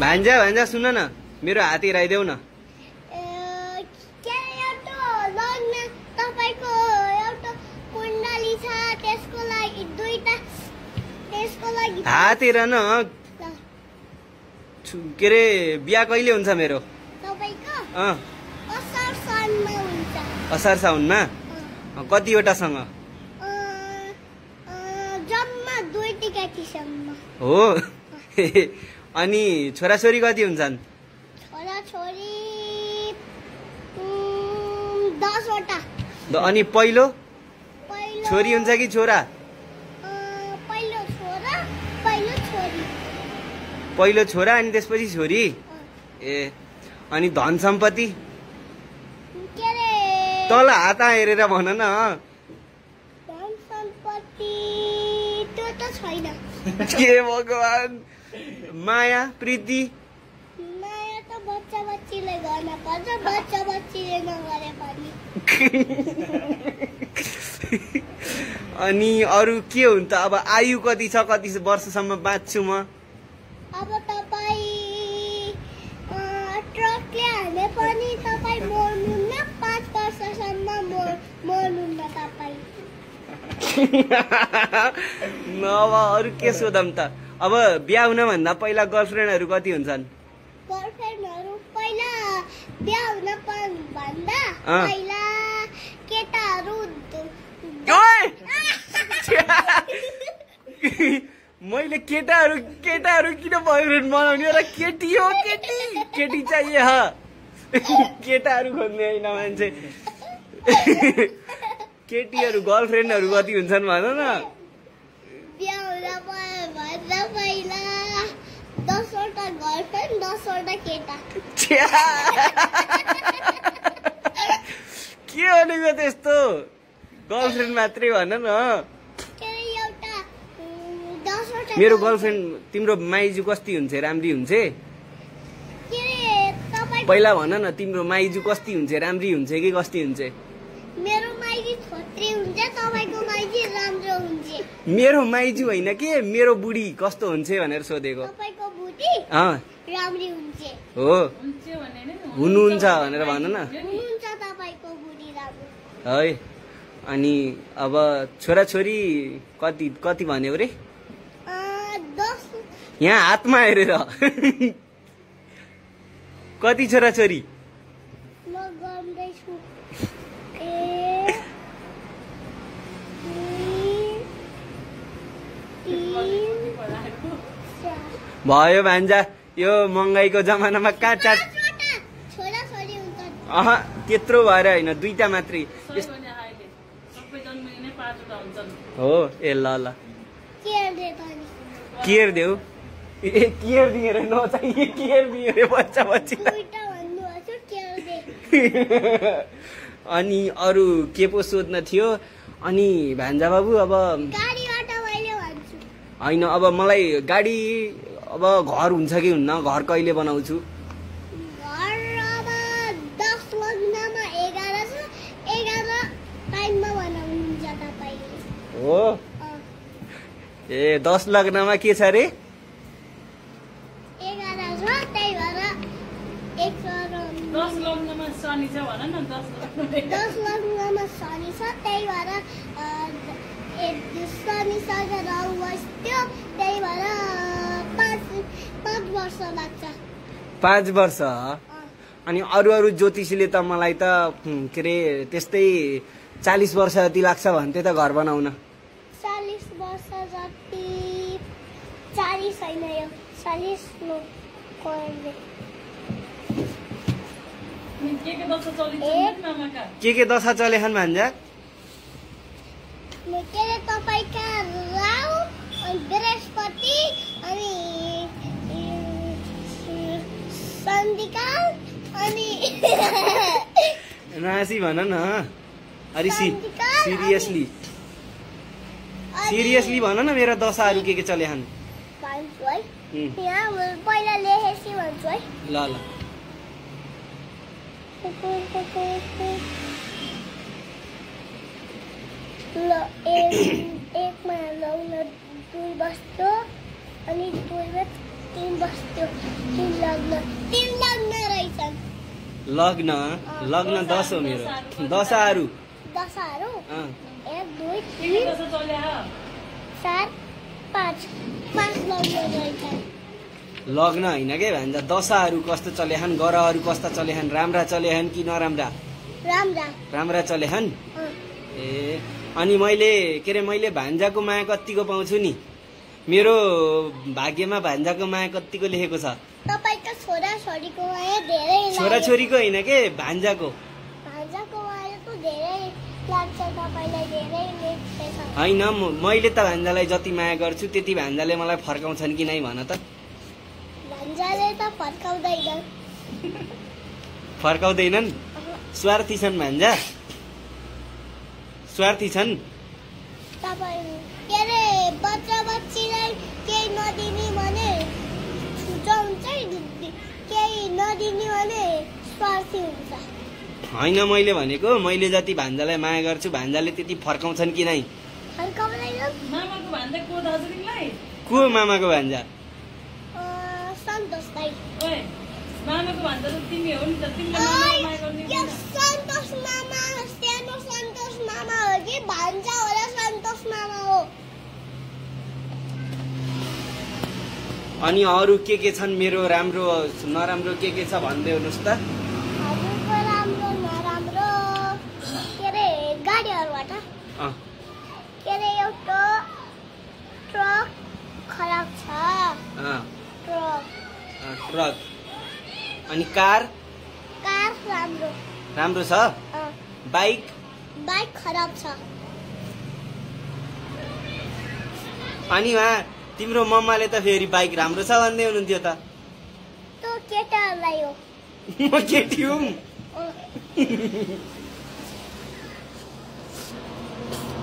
भान्जा भान्जा सुन न। मेरो हात हिँडाइदेऊ न। ए, के अरे एउटा लग्न तपाईँको एउटा कुण्डली छ त्यसको लागि दुईटा त्यसको लागि हात हेर न के अरे बिहा कहिले हुन्छ मेरो? असार साउनमा? कतिवटासँग? हो। अनि छोराछोरी कति हुन्छन्? अनि पहिलो? छोरी हुन्छ कि छोरा? पहिलो छोरा अनि त्यसपछि छोरी? ए अनि धन सम्पत्ति? तल हात हेरेर भन न। के भगवान्? माया प्रीति? माया त बच्चा बच्चीले गर्न पर्छ बच्चा बच्चीले नगरे पनि। अनि अरू के हुन्छ अब आयु कति छ? कति वर्षसम्म बाँच्छु म? अब तपाईँ अँ, ट्रकले हाले पनि तपाईँ मर्नुहुन्न पाँच वर्षसम्म मर मर्नुहुन्न तपाईँ। अब अरू के सोधौँ त? अब बिहा हुनभन्दा पहिला गर्लफ्रेन्डहरू कति हुन्छन्! मैले केटाहरू केटाहरू किन बोयफ्रेन्ड बनाउने एउटा केटी हो केटी। केटी चाहिए ह। केटाहरू खोज्ने होइन मान्छे। केटीहरू गर्लफ्रेन्डहरू कति हुन्छन् भन न बिहा हुन प- भन्दा पहिला दसवटा गर्लफ्रेन्ड दसवटा केटा! के भनेको त्यस्तो? गर्लफ्रेन्ड मात्रै भन न। मेरो गर्लफ्रेन्ड तिम्रो माइजू कस्ती हुन्छ? राम्री हुन्छ? पहिला भन न तिम्रो माइजू कस्ती हुन्छ? राम्री हुन्छ कि कस्ती हुन्छ? मेरो माइजी छोत्री हुन्छ तपाईँको माइजी राम्रो हुन्छ। मेरो माइजू होइन के? मेरो बुढी कस्तो हुन्छ भनेर सोधेको। हो। हुनुहुन्छ भनेर भन न। है। अनि अब छोराछोरी कति कति भन्यो रे अँ, दस। यहाँ हातमा हेरेर। कति छोराछोरी म गर्दैछु एक दुई, तिन, चार। भयो भान्जा। यो महँगाइको जमानामा कहाँ चाट अह त्यत्रो भएर होइन दुईटा मात्रै। हो ए ल ल। केयर देऊ? ए केयर दिए रे नचाहिए केयर दिए रे बच्चा बच्ची। अनि अरू के पो सोध्न थियो? अनि भान्जा बाबु अब गाडीबाट मैले भन्छु। होइन अब मलाई गाडी अब घर हुन्छ कि हुन्न? घर कहिले बनाउँछु? हो? ए दस लग्नमा के छ अरे? शनि छ भन न दस लग्नमा दस लग्नमा शनि छ त्यही भएर त्यही भएर पाँच पाँच वर्ष। लाग्छ पाँच वर्ष अनि अरू अरू ज्योतिषीले त मलाई त के अरे त्यस्तै चालिस वर्ष जति लाग्छ भन्थे त घर बनाउन। चालिस वर्ष जति चालिस होइन यो चालिस नो कोइलले। के के दशा चलेछन् भान्जा के अरे तपाईँका राहु अनि बृहस्पति अनि सन्धिकाल अनि राशि भन न अरे सि सन्धिकाल सिरियसली सिरियसली भन न मेरो दशाहरू के के यहाँ म पहिला लेखेपछि भन्छु है ल ल ल एक एकमा लग्न दुई बस्यो अनि दुईमा तिन बस्थ्यो तिन लग्न तिन लग्न रहेछन् लग्न लग्न दस हो मेरो दशाहरू दशाहरू अँ, एक दुई के के तिन दसैँ चल्यो हो? चार पाँच पाँच लग्न रहेछन् लग्न होइन के भन्छ दशाहरू कस्तो चलेछन् ग्रहहरू कस्ता चलेछन् राम्रा चलेछन् कि नराम्रा राम्रा राम्रा चलेछन् अँ, ए अनि मैले के अरे मैले भान्जाको माया कत्तिको पाउँछु नि? मेरो भाग्यमा भान्जाको माया कत्तिको लेखेको छ? छोरा छोरीको। छोराछोरीको होइन के? भान्जाको। होइन मैले त भान्जालाई जति माया गर्छु त्यति भान्जाले मलाई फर्काउँछन् कि नै भन त। भान्जाले त फर्काउँदैन। फर्काउँदैनन्? स्वार्थी छन् भान्जा? स्वार्थी हुन्छ। होइन मैले भनेको मैले जति भान्जालाई माया गर्छु भान्जाले त्यति फर्काउँछन् कि नै? फर्काउँदैन? मामाको भान्जा को मामाको भान्जा? अँ, सन्तोष दाइ ओए मामाको भान्जा त तिमी हो नि त तिमीले माया गर्ने। सन्तोष मामा सानो सन्तोष मामा हो कि भान्जा हो र सन्तोष मामा हो अनि अरू के के छन् मेरो राम्रो नराम्रो के के छ भन्दै हुनुहोस् त? के अरे एउटा ट्रक खराब छ। अँ, ट्रक। अँ, ट्रक। अनि कार? कार राम्रो। राम्रो छ? बाइक? बाइक खराब छ। अनि उहाँ तिम्रो मम्माले त फेरि बाइक राम्रो छ भन्दै हुनुहुन्थ्यो त केटाहरूलाई हो। म केटी हुँ।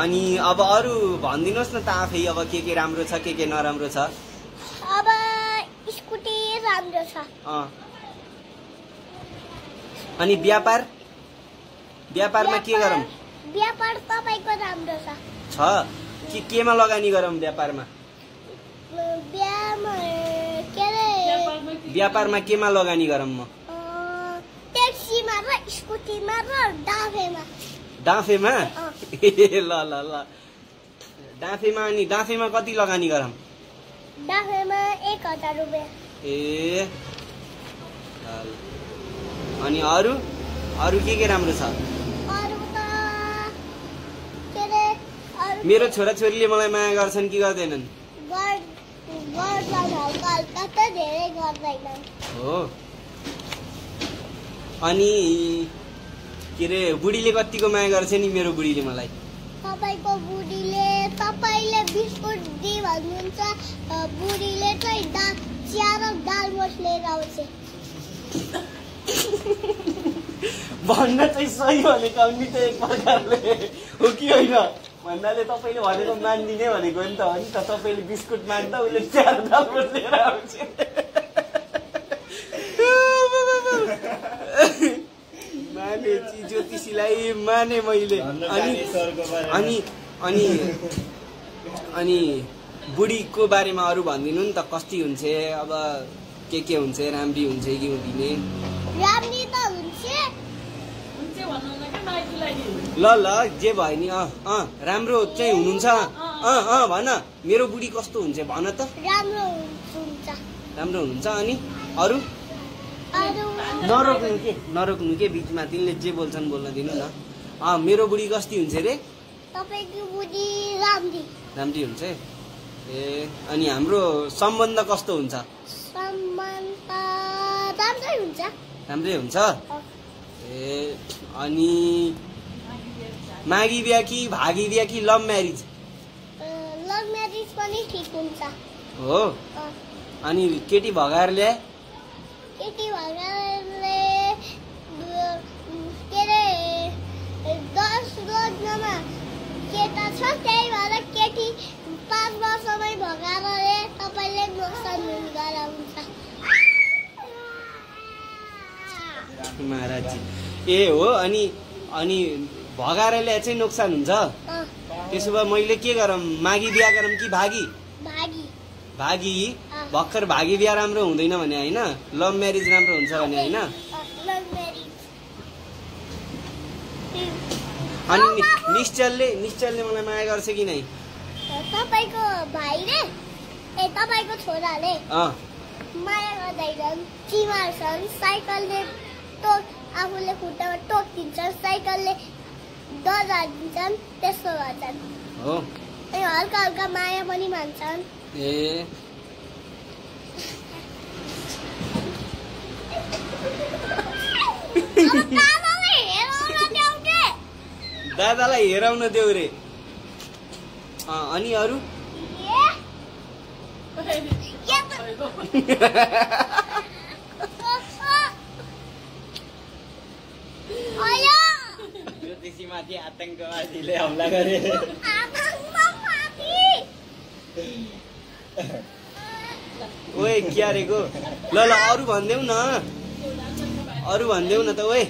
अनि अब अरू भनिदिनुहोस् न त आफै अब के के राम्रो छ के के नराम्रो छ। अब स्कुटी राम्रो छ। अँ। अनि व्यापार? व्यापारमा के गरौँ? व्यापार तपाईँको राम्रो छ। छ? के केमा लगानी गरौँ व्यापारमा? व्यापारमा केमा लगानी गरौँ म? ट्याक्सीमा र स्कुटीमा र डाँफेमा। डाँफेमा। ए ल ल ल। डाँफेमा अनि डाँफेमा कति लगानी गरौँ? डाँफेमा एक हजार रुपियाँ। ए। अनि अरू? अरू के के राम्रो छ? मेरो छोराछोरीले मलाई माया गर्छन् कि गर्दैनन्? हो। अनि के अरे बुढीले कतिको माया गर्छ नि मेरो बुढीले मलाई? तपाईँको बुढीले तपाईँले बिस्कुट दि भन्नुहुन्छ बुढीले चाहिँ दा चिया र दालमोठ लिएर आउँछ। भन्न चाहिँ सही भनेको अनि त एक प्रकारले हो कि होइन? भन्नाले तपाईँले भनेको मानिदिने भनेको नि त हो नि त। तपाईँले बिस्कुट माग्दा उसले चार दालमोट लिएर आउँछ। माने ज्योतिषीलाई माने मैले। अनि अनि अनि अनि बुढीको बारेमा अरू भनिदिनु नि त कस्ती हुन्छ? अब के के हुन्छ? राम्री हुन्छ कि हुँदिने राम्री त हुन्छ हुन्छ भन्नु न क्या माइतीलाई ल ल जे भयो नि अँ अँ राम्रो चाहिँ हुनुहुन्छ। अँ अँ भन मेरो बुढी कस्तो हुन्छ भन त। राम्रो हुन्छ। राम्रो हुनुहुन्छ अनि अरू? अरू? नरोक्नु के नरोक्नु के बिचमा? तिनले जे बोल्छन् बोल्न दिनु न। अँ मेरो बुढी कस्ती हुन्छ रे तपाईँको बुढी राम्री हुन्छ ए अनि हाम्रो सम्बन्ध कस्तो हुन्छ? राम्रै हुन्छ। ए अनि मागी बिहा कि भागी बिहा कि लभ म्यारिज लभ म्यारिज पनि ठिक हुन्छ। हो? अनि केटी भगाएर ल्याए केटी भगवान्ले द- के अरे दस रोजमा केटा छ त्यही भएर केटी पाँच वर्षमै भगाएर तपाईँले नोक्सान गराउँछ महाराजजी। ए हो अनि अनि भगाएर ल्याए चाहिँ नोक्सान हुन्छ? त्यसो भए मैले के गरौँ? मागी बिहा गरौँ कि भागी? भागी। भर्खर भागी बिहा राम्रो हुँदैन भने होइन? लभ म्यारिज राम्रो हुन्छ भने होइन? अनि निश्चलले निश्चलले मलाई माया गर्छ कि नै? तपाईँको भाइले ए तपाईँको छोराले? माया गर्दैनन् चिमार्छन् साइकलले टोक आफूले खुट्टामा टोकिदिन्छन् साइकलले दिन्छन् त्यस्तो गर्छन् हो अनि हल्का हल्का माया पनि मान्छन् ए? दादालाई हेराउन देऊ रे अँ, अनि अरू ए, के त- अयो, ज्योतिषीमाथि आतङ्कवादीले हमला गरे। ओए क्या रेको ल ल अरू भनिदेऊ न अरू भनिदेऊ न त ओए